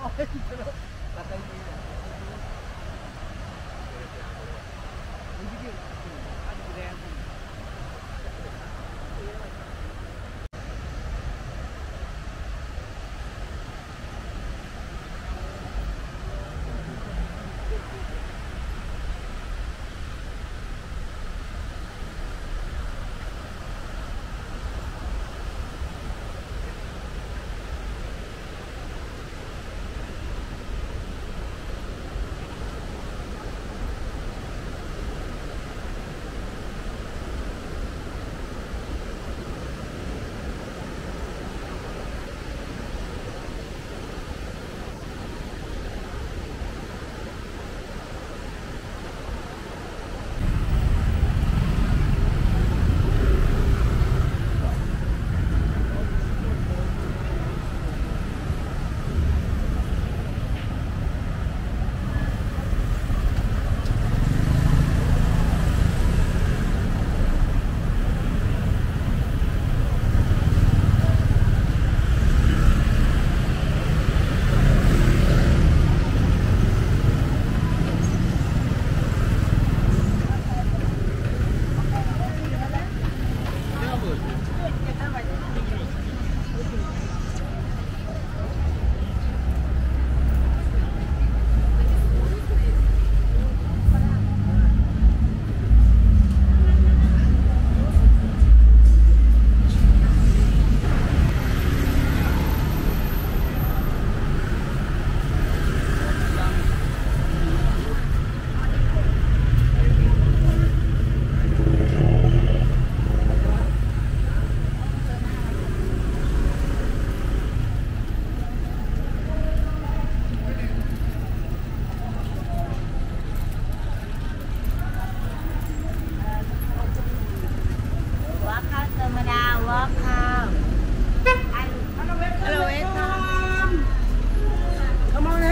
Thank you.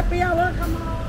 不要了，看吗？